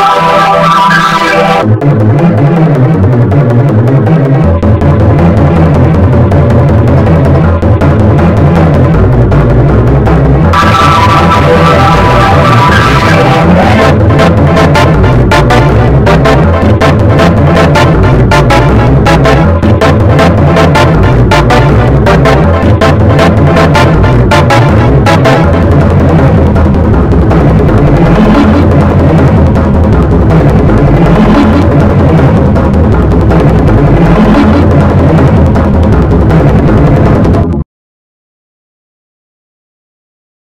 Música